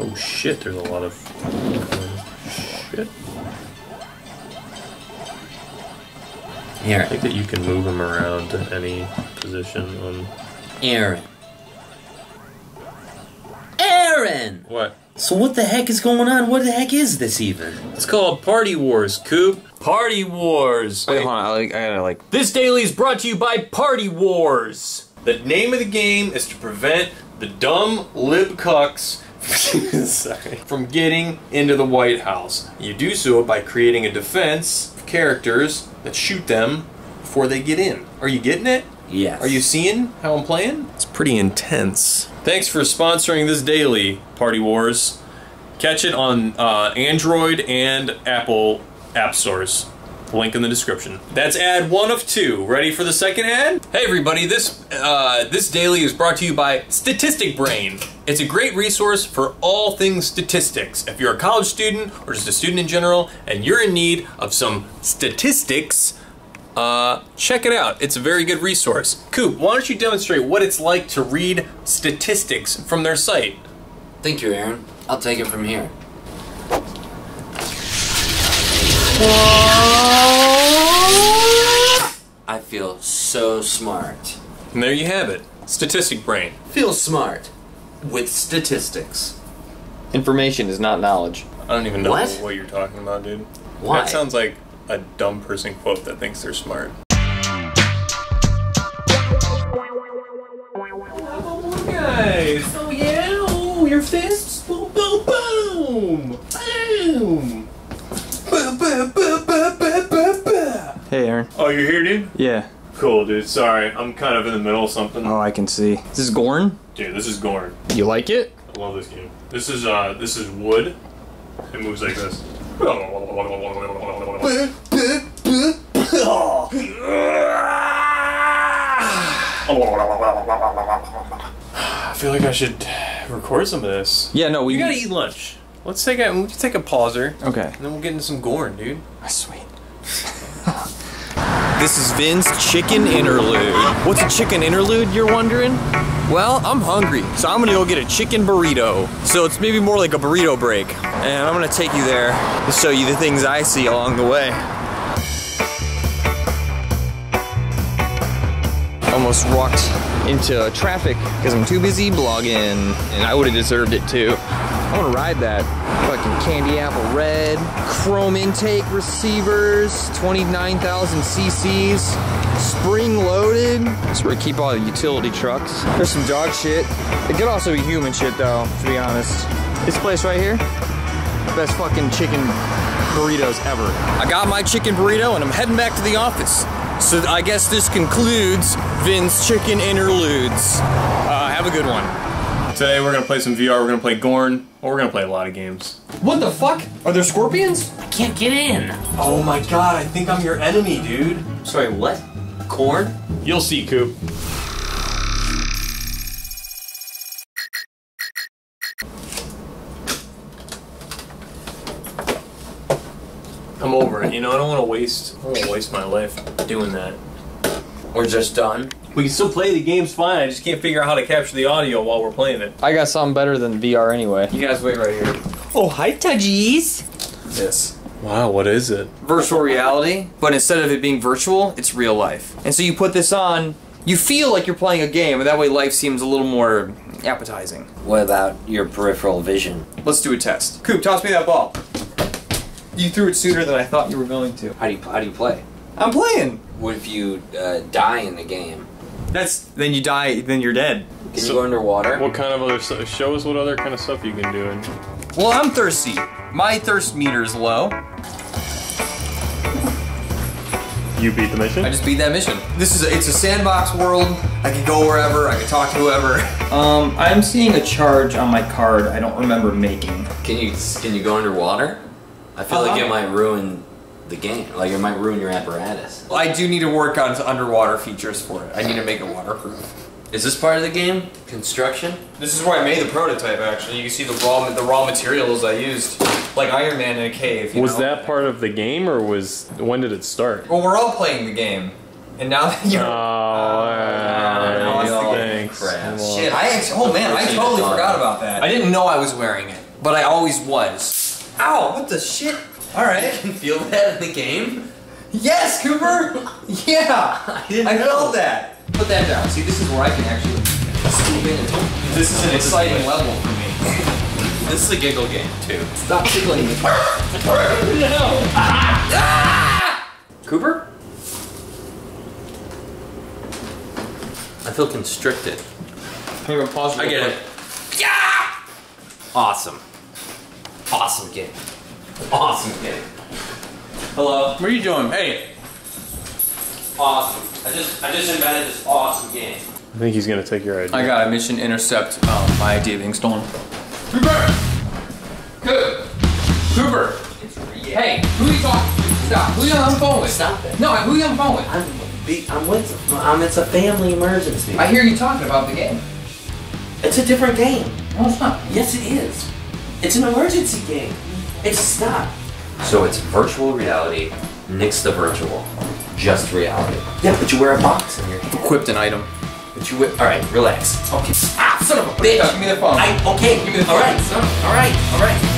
Oh shit, there's a lot of shit. I think that you can move him around to any position on. Aaron. Aaron! What? So what the heck is going on? What the heck is this even? It's called Party Wars, Coop. Party Wars. Wait, hold on. I, like, I gotta like. This daily is brought to you by Party Wars. The name of the game is to prevent the dumb lib cucks sorry, from getting into the White House. You do so by creating a defense of characters that shoot them before they get in. Are you getting it? Yes. Are you seeing how I'm playing? It's pretty intense. Thanks for sponsoring this daily, Party Wars. Catch it on uh, Android and Apple app stores. Link in the description. That's ad one of two. Ready for the second ad? Hey everybody, this uh, this daily is brought to you by Statistic Brain. It's a great resource for all things statistics. If you're a college student or just a student in general and you're in need of some statistics, uh, check it out. It's a very good resource. Coop, why don't you demonstrate what it's like to read statistics from their site? Thank you, Aaron. I'll take it from here. I feel so smart. And there you have it. Statistic Brain. Feel smart with statistics. Information is not knowledge. I don't even know What? what, you're talking about, dude. Why? That sounds like a dumb person quote that thinks they're smart. Boom. Oh, you're here, dude? Yeah. Cool, dude. Sorry, I'm kind of in the middle of something. Oh, I can see. This is Gorn. Dude, this is Gorn. You like it? I love this game. This is uh, this is wood. It moves like this. I feel like I should record some of this. Yeah. No, we You gotta eat lunch. Let's take a let's take a pauser, Okay. and then we'll get into some Gorn, dude. Sweet. This is Vin's chicken interlude. What's a chicken interlude, you're wondering? Well, I'm hungry, so I'm gonna go get a chicken burrito. So it's maybe more like a burrito break. And I'm gonna take you there to show you the things I see along the way. Almost walked into traffic because I'm too busy blogging, and I would have deserved it too. I want to ride that fucking candy apple red, chrome intake receivers, 29,000 cc's, spring loaded. That's where we keep all the utility trucks. There's some dog shit. It could also be human shit though, to be honest. This place right here, best fucking chicken burritos ever. I got my chicken burrito and I'm heading back to the office. So I guess this concludes Vin's chicken interludes. Uh, have a good one. Today we're gonna play some VR. We're gonna play Gorn. Or we're gonna play a lot of games. What the fuck? Are there scorpions? I can't get in. Oh my god! I think I'm your enemy, dude. Sorry, what? Corn? You'll see, Coop. I'm over it. You know, I don't want to waste. I don't want to waste my life doing that. We're just done. We can still play the games fine. I just can't figure out how to capture the audio while we're playing it. I got something better than VR anyway. You guys wait right here. Oh, hi, Tudgies. This. Wow, what is it? Virtual reality, but instead of it being virtual, it's real life. And so you put this on, you feel like you're playing a game, and that way life seems a little more appetizing. What about your peripheral vision? Let's do a test. Coop, toss me that ball. You threw it sooner than I thought you were going to. How do you how do you play? I'm playing. What if you uh, die in the game? That's then you die, then you're dead. Can So- you go underwater? What kind of other stuff? Show us what other kind of stuff you can do. And Well, I'm thirsty. My thirst meter is low. you beat the mission. I just beat that mission. This is a, it's a sandbox world. I can go wherever. I can talk to whoever. Um, I'm seeing a charge on my card. I don't remember making. Can you can you go underwater? I feel like Uh-huh. it might ruin the game. Like it might ruin your apparatus. I do need to work on underwater features for it. I need to make it waterproof. Is this part of the game? Construction? This is where I made the prototype. Actually, you can see the raw the raw materials I used, like Iron Man in a cave. you Was know? that part of the game, or was when did it start? Well, we're all playing the game, and now that you're. Oh, no, it's the thanks. crap. Shit, I actually, oh man, I totally forgot about that. I didn't know I was wearing it. but I always was. Ow! What the shit? All right. You feel that in the game? Yes, Cooper. Yeah. I didn't I know. felt that. Put that down. See, this is where I can actually scoop in. This is an exciting level for me. This is a giggle game too. Stop tickling me. no! Ah! Ah! Cooper? I feel constricted. Here, we'll pause I get quick. it. Awesome. Awesome game. Awesome game. Hello. What are you doing? Hey. Awesome. I just I just invented this awesome game. I think he's gonna take your idea. I got a mission intercept um, my idea being stolen. Cooper! Cooper! Cooper! Hey, who are you talking to? Stop. Who are you on the phone with? Stop it. No, who are you on the phone with? I'm be, I'm with um, it's a family emergency. I hear you talking about the game. It's a different game. No, it's not. Yes, it is. It's an emergency game. It's stop. So it's virtual reality, nix the virtual, just reality. Yeah, but you wear a box in your hand. Equipped an item. But you wear. All right, relax. Okay. Ah, son of a bitch. Give me the phone. I okay. Give me the all phone. right, son. All right, all right.